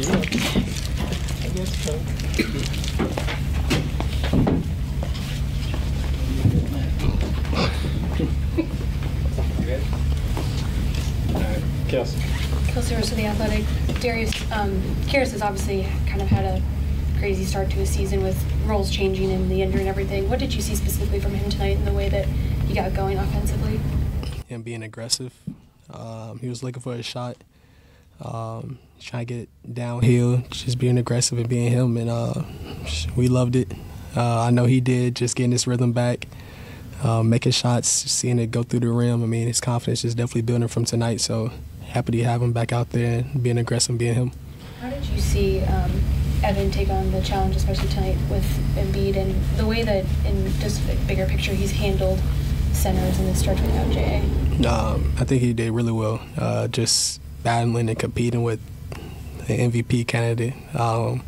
Yeah. I guess so. Alright, Kelsey. Kelsey Russo of The Athletic. Darius, um, Caris has obviously kind of had a crazy start to his season with roles changing and the injury and everything. What did you see specifically from him tonight in the way that he got going offensively? Him being aggressive. Um, he was looking for a shot, um, trying to get downhill, just being aggressive and being him. And uh, we loved it. Uh, I know he did, just getting his rhythm back, uh, making shots, seeing it go through the rim. I mean, his confidence is definitely building from tonight. So happy to have him back out there and being aggressive and being him. How did you see um, Evan take on the challenge, especially tonight with Embiid, and the way that, in just the bigger picture, he's handled centers in the stretch without Jay? Um, I think he did really well, uh, just battling and competing with an MVP candidate. Um,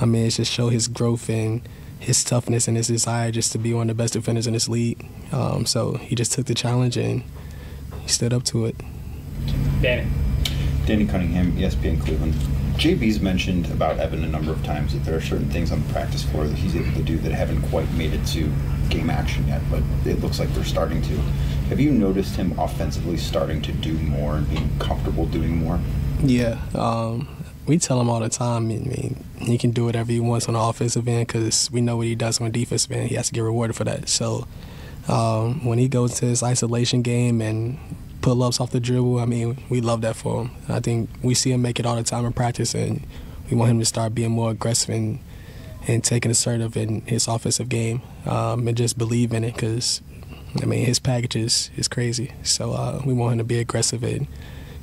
I mean, it just showed his growth and his toughness and his desire just to be one of the best defenders in this league. Um, so he just took the challenge and he stood up to it. Danny. Danny Cunningham, ESPN Cleveland. JB's mentioned about Evan a number of times that there are certain things on the practice floor that he's able to do that haven't quite made it to game action yet, but it looks like they're starting to. Have you noticed him offensively starting to do more and being comfortable doing more? Yeah, um, we tell him all the time. I mean, he can do whatever he wants on the offensive end because we know what he does on the defensive end. He has to get rewarded for that. So um, when he goes to his isolation game and pull ups off the dribble, I mean, we love that for him. I think we see him make it all the time in practice, and we want him to start being more aggressive and and taking assertive in his offensive game um, and just believe in it because. I mean, his package is, is crazy. So uh, we want him to be aggressive and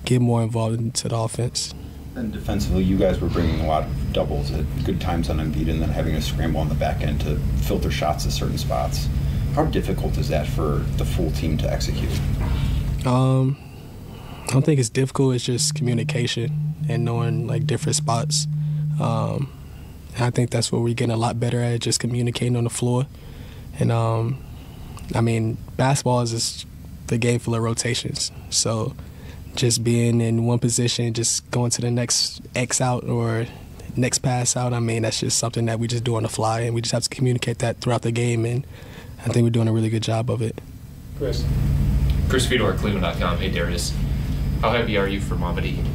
get more involved into the offense. And defensively, you guys were bringing a lot of doubles at good times on Embiid and then having to scramble on the back end to filter shots at certain spots. How difficult is that for the full team to execute? Um, I don't think it's difficult. It's just communication and knowing like different spots. Um, I think that's what we're getting a lot better at, just communicating on the floor. And um, I mean, basketball is just the game full of rotations. So just being in one position, just going to the next X out or next pass out, I mean, that's just something that we just do on the fly, and we just have to communicate that throughout the game. And I think we're doing a really good job of it. Chris. Chris Fedor, Cleveland.com. Hey, Darius. How happy are you for Mamadi?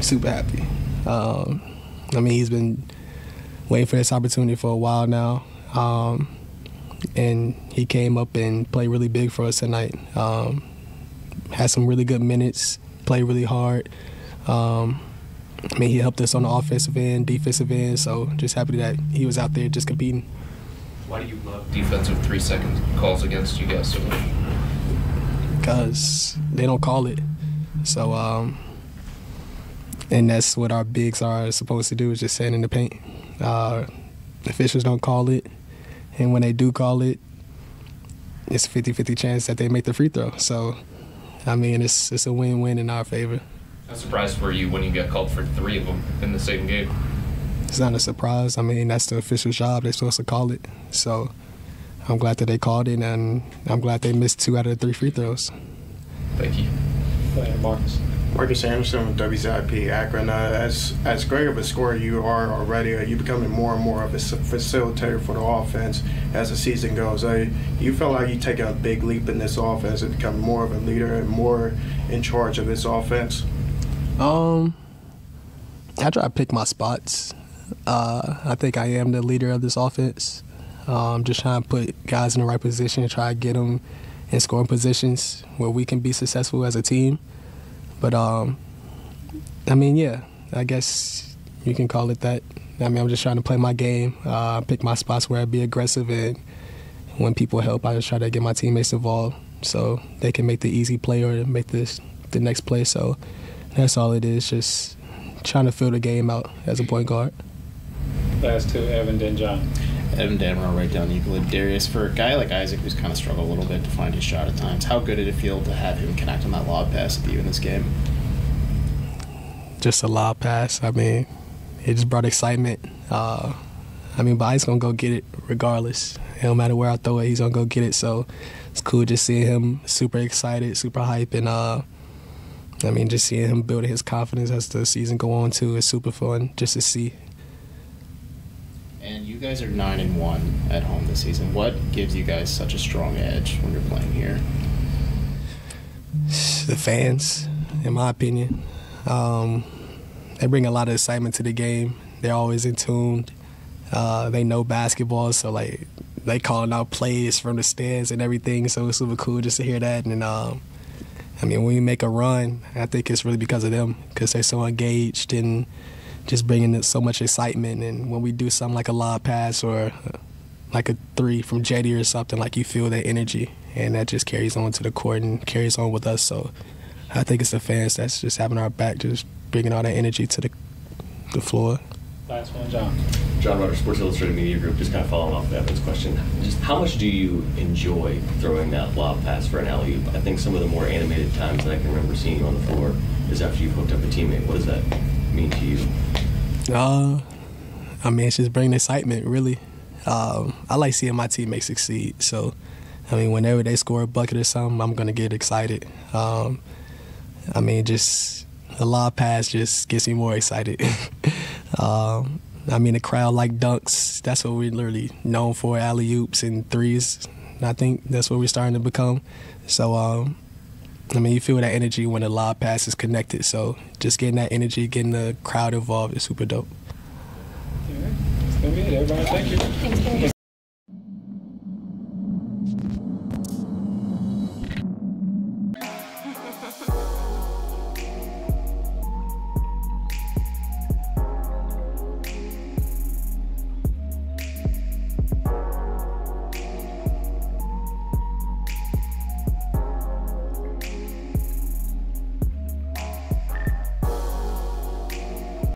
super happy. Um, I mean, he's been waiting for this opportunity for a while now, um, and he came up and played really big for us tonight. Um, had some really good minutes, played really hard. Um, I mean, he helped us on the offensive end, defensive end, so just happy that he was out there just competing. Why do you love defensive three second calls against you guys so much? because they don't call it. So, um, and that's what our bigs are supposed to do is just stand in the paint. Uh, officials don't call it, and when they do call it, it's a 50-50 chance that they make the free throw. So, I mean, it's it's a win-win in our favor. How surprised were you when you got called for three of them in the same game? It's not a surprise. I mean, that's the official job. They're supposed to call it. So, I'm glad that they called it, and I'm glad they missed two out of the three free throws. Thank you. Go ahead, Marcus. Marcus Anderson with WZIP Akron. Uh, as as great of a scorer you are already, uh, you becoming more and more of a facilitator for the offense as the season goes. Uh, you feel like you take a big leap in this offense and become more of a leader and more in charge of this offense. Um, I try to pick my spots. Uh, I think I am the leader of this offense. Um, just trying to put guys in the right position, and try to get them in scoring positions where we can be successful as a team. But um, I mean, yeah, I guess you can call it that. I mean, I'm just trying to play my game, uh, pick my spots where I be aggressive, and when people help, I just try to get my teammates involved so they can make the easy play or make this the next play. So that's all it is, just trying to fill the game out as a point guard. Last two, Evan, then John. Evan Dammarell right down Euclid. Darius, for a guy like Isaac who's kind of struggled a little bit to find his shot at times, how good did it feel to have him connect on that lob pass with you in this game? Just a lob pass. I mean, it just brought excitement. Uh, I mean, I's gonna go get it regardless. It don't matter where I throw it, he's gonna go get it. So it's cool just seeing him super excited, super hype, and uh, I mean, just seeing him building his confidence as the season go on too is super fun just to see. And you guys are nine and one at home this season. What gives you guys such a strong edge when you're playing here? The fans, in my opinion, um, they bring a lot of excitement to the game. They're always in tune. Uh, they know basketball, so like they calling out plays from the stands and everything. So it's super cool just to hear that. And um, I mean, when we make a run, I think it's really because of them, because they're so engaged and just bringing so much excitement. And when we do something like a lob pass or uh, like a three from JD or something, like you feel that energy, and that just carries on to the court and carries on with us. So I think it's the fans that's just having our back, just bringing all that energy to the the floor. Last one, John. John Rutter, Sports Illustrated Media Group, just kind of following off of Evan's question. Just how much do you enjoy throwing that lob pass for an alley oop? I think some of the more animated times that I can remember seeing you on the floor is after you've hooked up a teammate. What does that mean to you? Uh, I mean, it's just bringing excitement, really. Um, I like seeing my teammates succeed. So, I mean, whenever they score a bucket or something, I'm gonna get excited. Um, I mean, just a lob pass just gets me more excited. um, I mean, the crowd like dunks. That's what we're literally known for: alley oops and threes. I think that's what we're starting to become. So, um, I mean, you feel that energy when the lob pass is connected. So, just getting that energy, getting the crowd involved is super dope. All right. That's gonna be it, everybody. Thank you. Thanks, Darius.